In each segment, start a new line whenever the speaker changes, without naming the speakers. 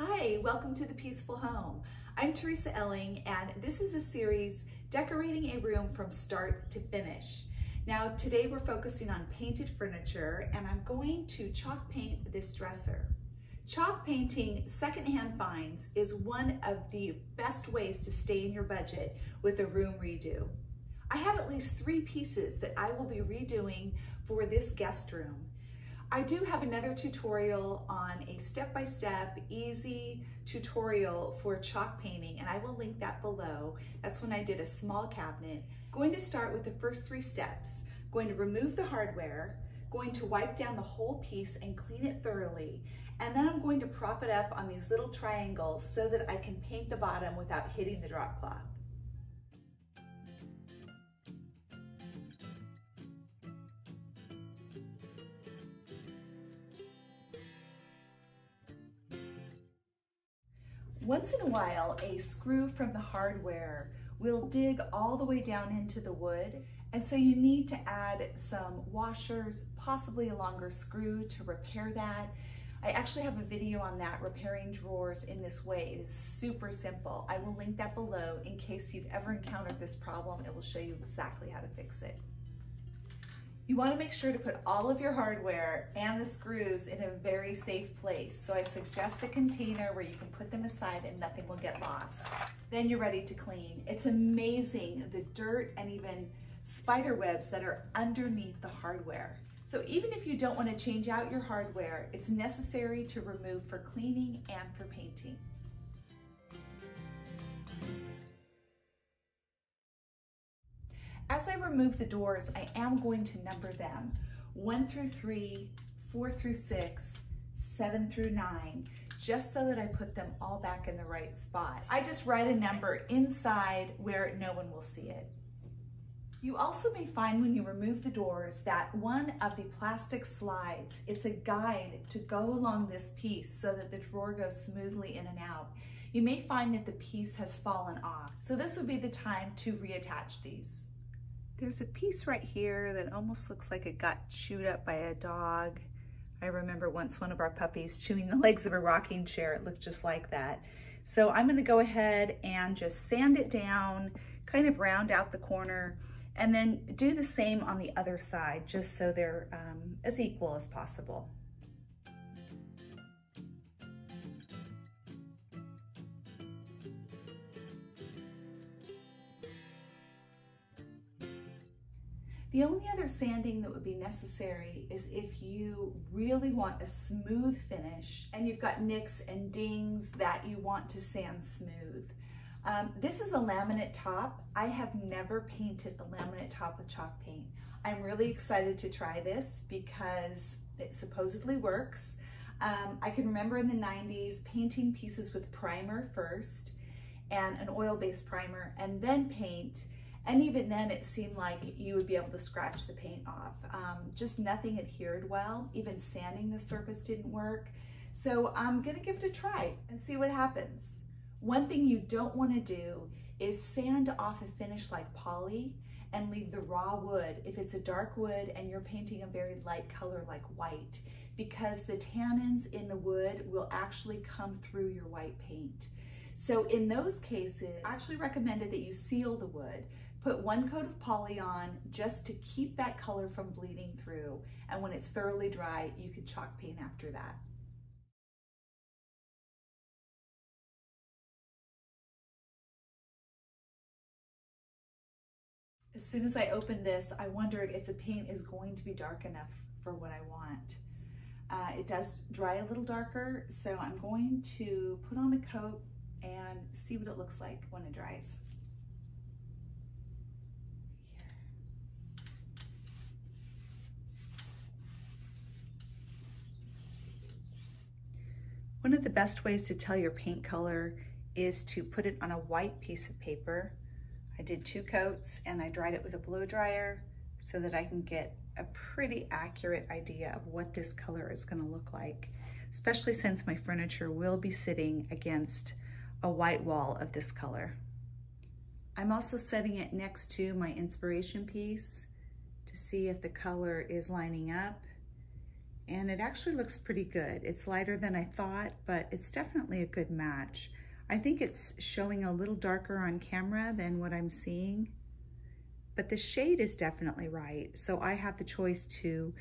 Hi, welcome to The Peaceful Home. I'm Teresa Elling and this is a series decorating a room from start to finish. Now today we're focusing on painted furniture and I'm going to chalk paint this dresser. Chalk painting secondhand finds is one of the best ways to stay in your budget with a room redo. I have at least three pieces that I will be redoing for this guest room. I do have another tutorial on a step-by-step -step, easy tutorial for chalk painting and I will link that below. That's when I did a small cabinet. Going to start with the first three steps. Going to remove the hardware, going to wipe down the whole piece and clean it thoroughly. And then I'm going to prop it up on these little triangles so that I can paint the bottom without hitting the drop cloth. Once in a while, a screw from the hardware will dig all the way down into the wood. And so you need to add some washers, possibly a longer screw to repair that. I actually have a video on that, repairing drawers in this way. It is super simple. I will link that below in case you've ever encountered this problem. It will show you exactly how to fix it. You wanna make sure to put all of your hardware and the screws in a very safe place. So I suggest a container where you can put them aside and nothing will get lost. Then you're ready to clean. It's amazing the dirt and even spider webs that are underneath the hardware. So even if you don't wanna change out your hardware, it's necessary to remove for cleaning and for painting. As I remove the doors, I am going to number them. One through three, four through six, seven through nine, just so that I put them all back in the right spot. I just write a number inside where no one will see it. You also may find when you remove the doors that one of the plastic slides, it's a guide to go along this piece so that the drawer goes smoothly in and out. You may find that the piece has fallen off. So this would be the time to reattach these. There's a piece right here that almost looks like it got chewed up by a dog. I remember once one of our puppies chewing the legs of a rocking chair. It looked just like that. So I'm gonna go ahead and just sand it down, kind of round out the corner, and then do the same on the other side, just so they're um, as equal as possible. The only other sanding that would be necessary is if you really want a smooth finish and you've got nicks and dings that you want to sand smooth. Um, this is a laminate top. I have never painted a laminate top with chalk paint. I'm really excited to try this because it supposedly works. Um, I can remember in the 90s painting pieces with primer first and an oil-based primer and then paint and even then it seemed like you would be able to scratch the paint off. Um, just nothing adhered well. Even sanding the surface didn't work. So I'm gonna give it a try and see what happens. One thing you don't wanna do is sand off a finish like poly and leave the raw wood if it's a dark wood and you're painting a very light color like white because the tannins in the wood will actually come through your white paint. So in those cases, I actually recommended that you seal the wood Put one coat of poly on just to keep that color from bleeding through. And when it's thoroughly dry, you can chalk paint after that. As soon as I opened this, I wondered if the paint is going to be dark enough for what I want. Uh, it does dry a little darker, so I'm going to put on a coat and see what it looks like when it dries. One of the best ways to tell your paint color is to put it on a white piece of paper. I did two coats and I dried it with a blow dryer so that I can get a pretty accurate idea of what this color is gonna look like, especially since my furniture will be sitting against a white wall of this color. I'm also setting it next to my inspiration piece to see if the color is lining up
and it actually looks pretty good. It's lighter than I thought, but it's definitely a good match. I think it's showing a little darker on camera than what I'm seeing, but the shade is definitely right. So I have the choice to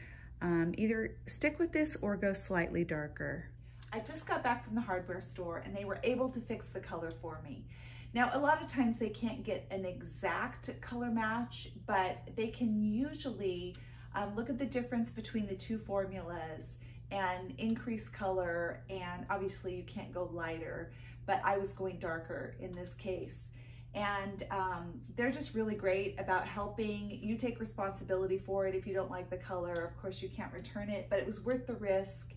um, either stick with this or go slightly darker.
I just got back from the hardware store and they were able to fix the color for me. Now, a lot of times they can't get an exact color match, but they can usually um, look at the difference between the two formulas and increase color. And obviously you can't go lighter, but I was going darker in this case. And um, they're just really great about helping you take responsibility for it. If you don't like the color, of course you can't return it, but it was worth the risk.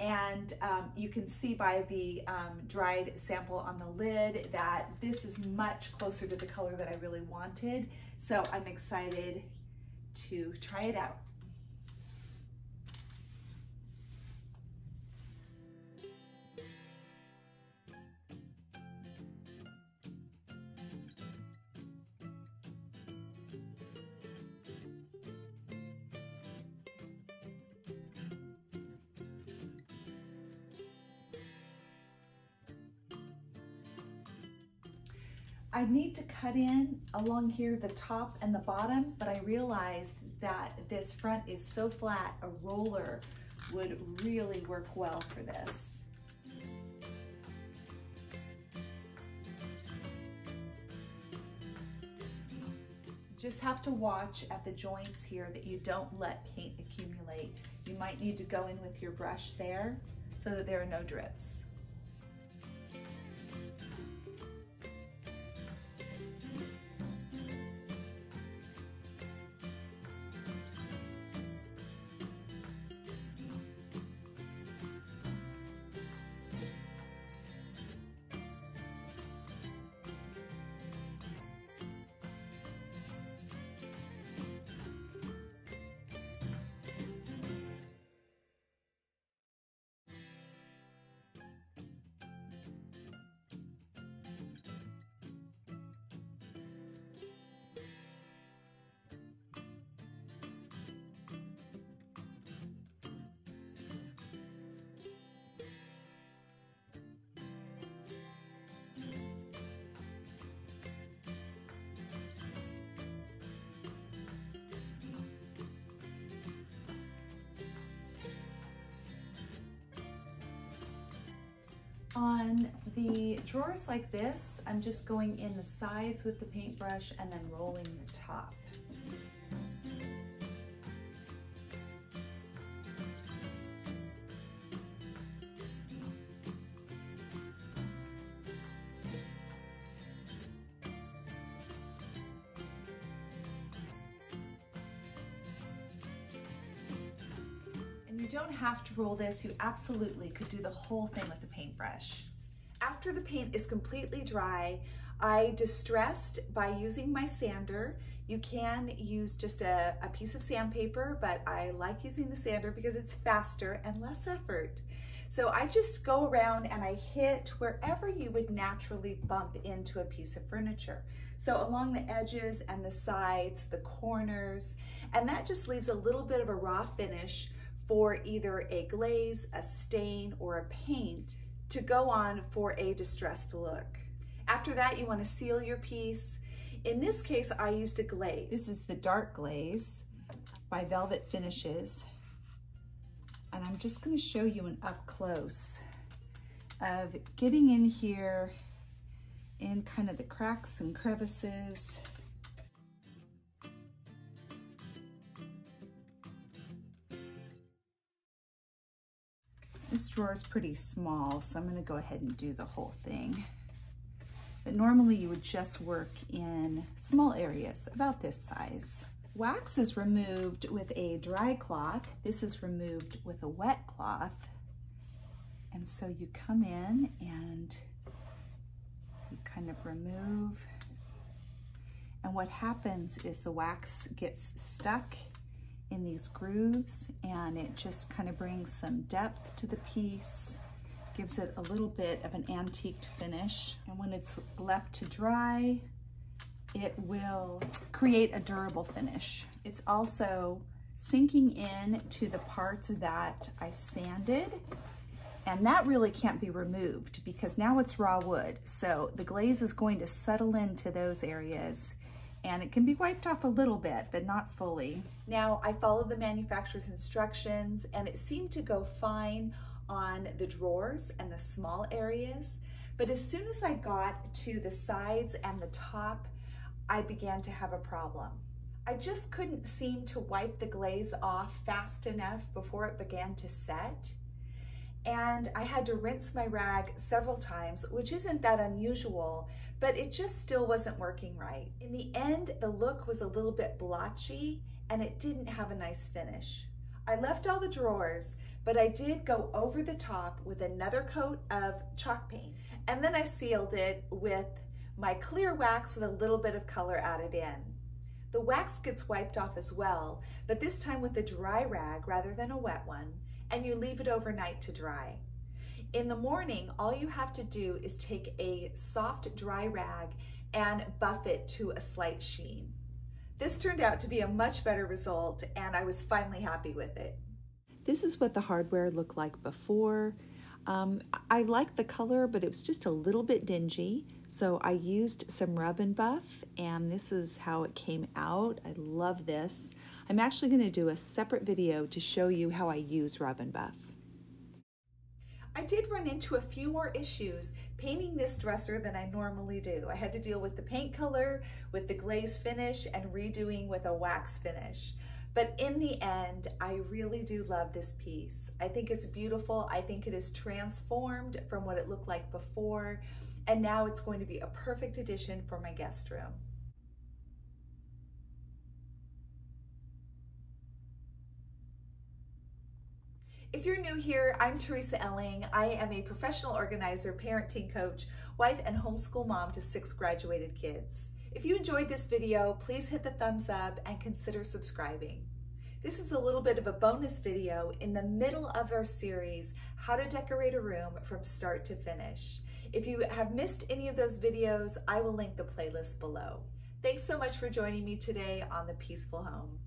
And um, you can see by the um, dried sample on the lid that this is much closer to the color that I really wanted. So I'm excited to try it out. I need to cut in along here the top and the bottom, but I realized that this front is so flat, a roller would really work well for this. Just have to watch at the joints here that you don't let paint accumulate. You might need to go in with your brush there so that there are no drips. On the drawers like this, I'm just going in the sides with the paintbrush and then rolling the top. You don't have to roll this. You absolutely could do the whole thing with the paintbrush. After the paint is completely dry, I distressed by using my sander. You can use just a, a piece of sandpaper, but I like using the sander because it's faster and less effort. So I just go around and I hit wherever you would naturally bump into a piece of furniture. So along the edges and the sides, the corners, and that just leaves a little bit of a raw finish for either a glaze, a stain, or a paint to go on for a distressed look. After that, you wanna seal your piece. In this case, I used a glaze. This is the dark glaze by Velvet Finishes. And I'm just gonna show you an up close of getting in here in kind of the cracks and crevices This drawer is pretty small, so I'm gonna go ahead and do the whole thing. But normally you would just work in small areas, about this size. Wax is removed with a dry cloth. This is removed with a wet cloth. And so you come in and you kind of remove. And what happens is the wax gets stuck in these grooves and it just kind of brings some depth to the piece, gives it a little bit of an antiqued finish. And when it's left to dry, it will create a durable finish. It's also sinking in to the parts that I sanded. And that really can't be removed because now it's raw wood. So the glaze is going to settle into those areas and it can be wiped off a little bit, but not fully. Now I followed the manufacturer's instructions and it seemed to go fine on the drawers and the small areas. But as soon as I got to the sides and the top, I began to have a problem. I just couldn't seem to wipe the glaze off fast enough before it began to set. And I had to rinse my rag several times, which isn't that unusual, but it just still wasn't working right. In the end, the look was a little bit blotchy and it didn't have a nice finish. I left all the drawers, but I did go over the top with another coat of chalk paint. And then I sealed it with my clear wax with a little bit of color added in. The wax gets wiped off as well, but this time with a dry rag rather than a wet one, and you leave it overnight to dry. In the morning, all you have to do is take a soft dry rag and buff it to a slight sheen. This turned out to be a much better result and I was finally happy with it. This is what the hardware looked like before. Um, I liked the color, but it was just a little bit dingy. So I used some rub and buff and this is how it came out. I love this. I'm actually gonna do a separate video to show you how I use rub and buff. I did run into a few more issues painting this dresser than I normally do. I had to deal with the paint color, with the glaze finish, and redoing with a wax finish. But in the end, I really do love this piece. I think it's beautiful. I think it is transformed from what it looked like before, and now it's going to be a perfect addition for my guest room. If you're new here, I'm Teresa Elling. I am a professional organizer, parenting coach, wife, and homeschool mom to six graduated kids. If you enjoyed this video, please hit the thumbs up and consider subscribing. This is a little bit of a bonus video in the middle of our series, How to Decorate a Room from Start to Finish. If you have missed any of those videos, I will link the playlist below. Thanks so much for joining me today on The Peaceful Home.